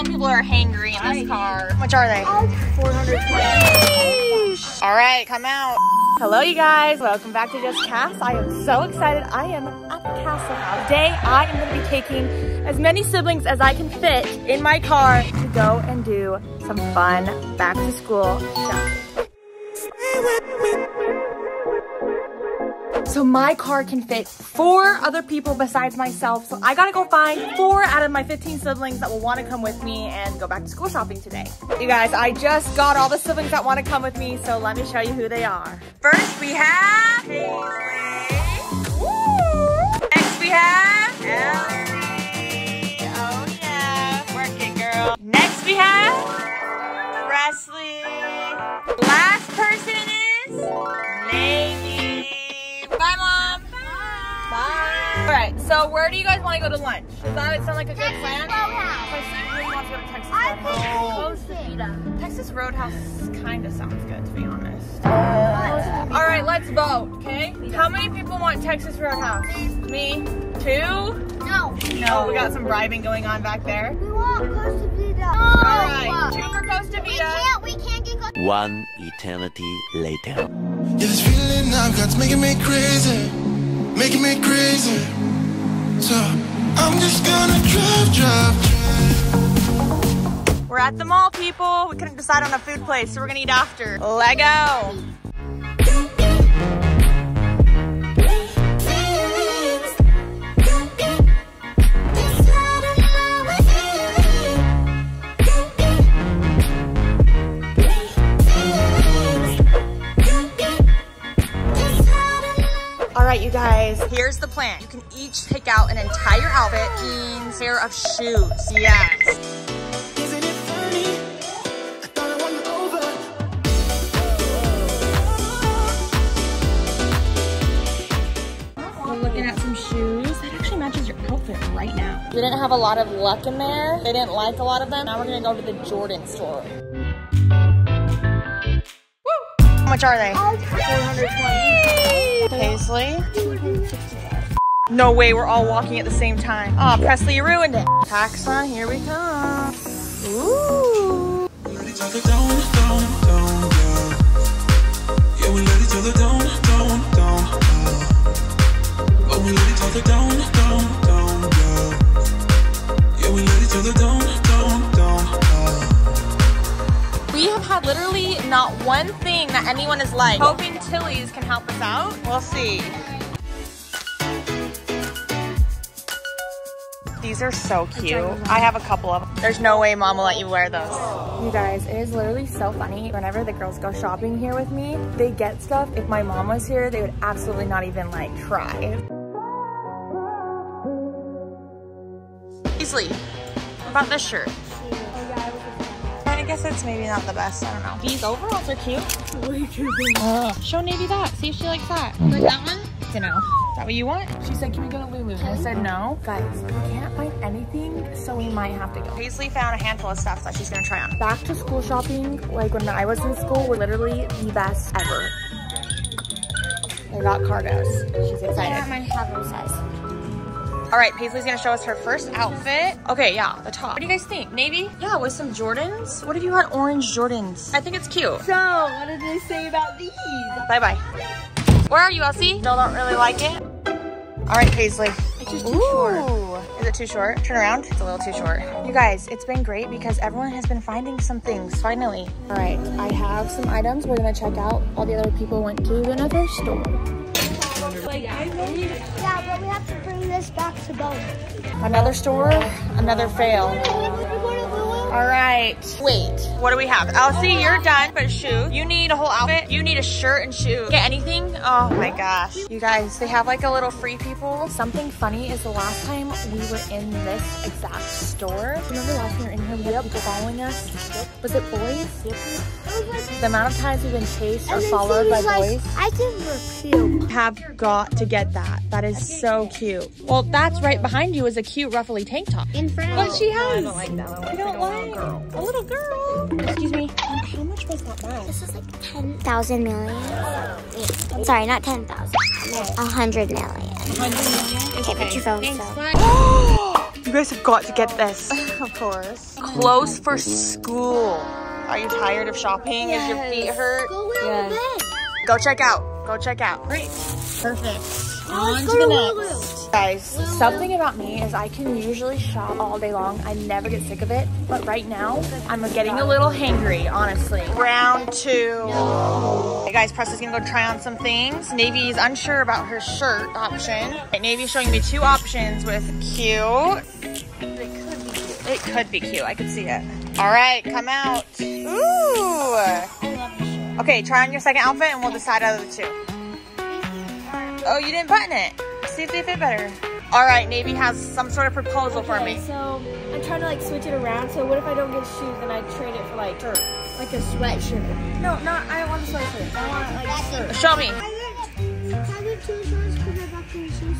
some people are hangry in this car. How much are they? 420. All right, come out. Hello, you guys. Welcome back to JustKass. I am so excited. I am at the castle house. Today, I am going to be taking as many siblings as I can fit in my car to go and do some fun back to school shopping. So my car can fit four other people besides myself. So I gotta go find four out of my 15 siblings that will wanna come with me and go back to school shopping today. You guys, I just got all the siblings that wanna come with me, so let me show you who they are. First we have Haley. Next we have Ellie. Oh yeah, work it girl. Next we have Presley. Last person is so where do you guys want to go to lunch? Does that sound like a good plan? Presley really wants to go to Texas Roadhouse. Oh, Texas Roadhouse kind of sounds good, to be honest. All right, let's vote, okay? How many people want Texas Roadhouse? Me? Two? No. No, we got some bribing going on back there. We want Costa Vida. All right, two for Costa We can't, we can't get Costa One eternity later. Yeah, this feeling I've got's making me crazy, making me crazy. We're at the mall, people. We couldn't decide on a food place, so we're gonna eat after. Lego. Right, you guys, here's the plan. You can each pick out an entire outfit, jeans, pair of shoes. Yes. Isn't it funny? I thought I won you over. We're looking at some shoes. That actually matches your outfit right now. We didn't have a lot of luck in there. They didn't like a lot of them. Now we're gonna go to the Jordan store. Much are they? 420. Paisley. No way, we're all walking at the same time. Oh, Presley, you ruined it. Taxa, here we come. Ooh. Let each other down, down, down, down. Yeah, we let each other down, down, down, down. Oh, we let each other down, down, down, have literally not one thing that anyone is like. Hoping Tilly's can help us out. We'll see. These are so cute. I have a couple of them. There's no way mom will let you wear those. You guys, it is literally so funny. Whenever the girls go shopping here with me, they get stuff. If my mom was here, they would absolutely not even like try. Easily. About this shirt? I guess it's maybe not the best. I don't know. These overalls are cute. Show Navy that. See if she likes that. Like that one? Don't know. Is that what you want? She said, can we go to Lulu? I said no. Guys, we can't find anything, so we might have to go. Paisley found a handful of stuff that she's gonna try on. Back to school shopping, like when I was in school, were literally the best ever. I got cargos. She's excited. my travel size. All right, Paisley's gonna show us her first outfit. Okay, yeah, the top. What do you guys think? Navy? Yeah, with some Jordans. What if you had orange Jordans? I think it's cute. So, what did they say about these? Bye-bye. Where are you, Elsie? Still don't really like it? All right, Paisley. It's just too Ooh. short. Is it too short? Turn around. It's a little too short. You guys, it's been great because everyone has been finding some things, finally. All right, I have some items we're gonna check out. All the other people went to another store. Yeah, but we have to bring this back to both. Another store, another fail. All right. Wait, what do we have? Oh, Elsie, you're done, but shoes. You need a whole outfit. You need a shirt and shoes. Get anything? Oh my gosh. You guys, they have like a little free people. Something funny is the last time we were in this exact store. Remember last time we were in here, we had people following us? Yep. Was it boys? The amount of times we've been chased or And followed by was like, boys I think we're have got to get that. That is so cute. Well, that's right behind you is a cute ruffly tank top. In front But she has. I don't like that. You don't like a little girl. Excuse me. Um, how much was that bag? This is like 10,000 million. Wait, sorry, not 10,000. A hundred million. Hundred million. Okay, put your phone. Thanks. So. You guys have got to get this. Of course. Clothes for school. Are you tired of shopping? Is your feet hurt? Go lay on the bed. Go check out. Go check out. Great. Perfect. On to the next. Guys, something about me is I can usually shop all day long. I never get sick of it. But right now, I'm getting a little hangry, honestly. Round two. Hey guys, Presley's gonna go try on some things. Navy's unsure about her shirt option. Navy's showing me two options with cute. It could be cute. It could be cute. I could see it. All right, come out. Ooh. Okay, try on your second outfit and we'll decide out of the two. Oh, you didn't button it. See if they fit better. All right, Navy has some sort of proposal for me. So I'm trying to like switch it around. So what if I don't get shoes and I trade it for like shirts? Like a sweatshirt. No, not I don't want a sweatshirt. I want like shirts. Show me. Can I get two shorts? Can I back two shoes?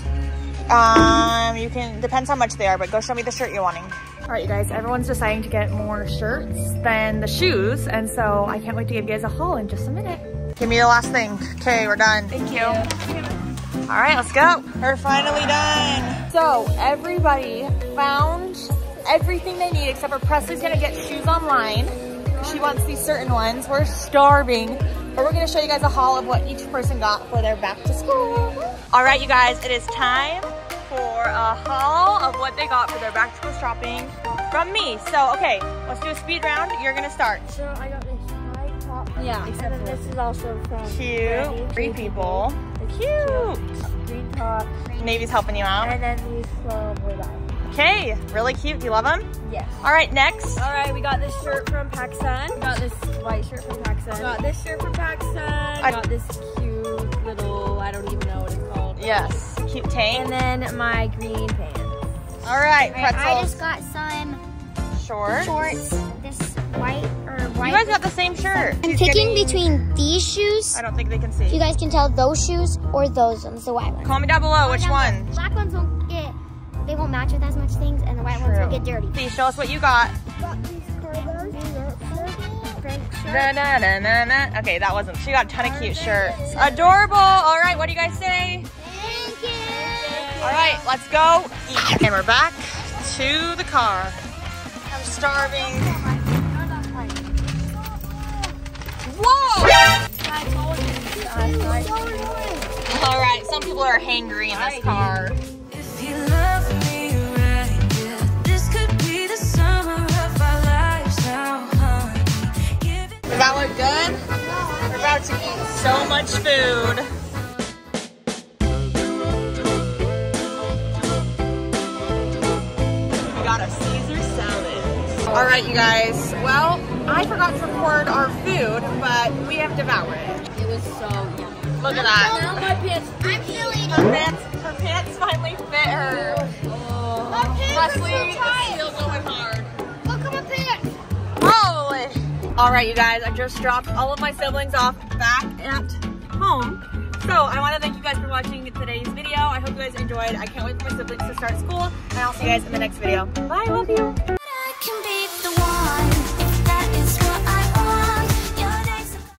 Um, you can, depends how much they are, but go show me the shirt you're wanting. All right, you guys, everyone's deciding to get more shirts than the shoes, and so I can't wait to give you guys a haul in just a minute. Give me the last thing. Okay, we're done. Thank you. All right, let's go. We're finally done. So everybody found everything they need except for Presley's gonna get shoes online. She wants these certain ones. We're starving, but we're gonna show you guys a haul of what each person got for their back to school. All right, you guys, it is time for a haul of what they got for their back to school shopping from me. So, okay, let's do a speed round. You're gonna start. So I got this white top. Yeah, and then this is also from Cute. Three people. Cute. Green top, Navy's helping you out. and then these from Levi. Okay, really cute. Do you love them? Yes. All right, next. All right, we got this shirt from PacSun. We got this white shirt from PacSun. Got this shirt from PacSun. I- got this cute little, I don't even know what it's called. Yes, cute tank. And then my green pants. All right, Alright, I just got some Short. shorts. This white or white. You guys got the same shirt. I'm picking between these shoes. I don't think they can see. You guys can tell those shoes or those ones, the white ones. Comment down below which Down one. there. Black ones won't get, they won't match with as much things, and the white ones True. will get dirty. Please show us what you got. Got these cargos, Na, na, na, na, na. Okay, that wasn't. She got a ton of cute shirts. Adorable. All right, what do you guys say? All right, let's go eat. And we're back to the car. I'm starving. Whoa! All right, some people are hangry in this car. If you love me right, yeah, this could be the summer of our lives now, honey. Give it Does that look good? We're about to eat so much food. All right, you guys. Well, I forgot to record our food, but we have devoured it. It was so yummy. Look at that. Now my pants. I'm feeling Her pants, her pants finally fit her. Oh. Leslie is still going hard. Look at my pants. Holy! All right, you guys, I just dropped all of my siblings off back at home. So I want to thank you guys for watching today's video. I hope you guys enjoyed. I can't wait for my siblings to start school, and I'll see you guys in the next video. Bye, love you.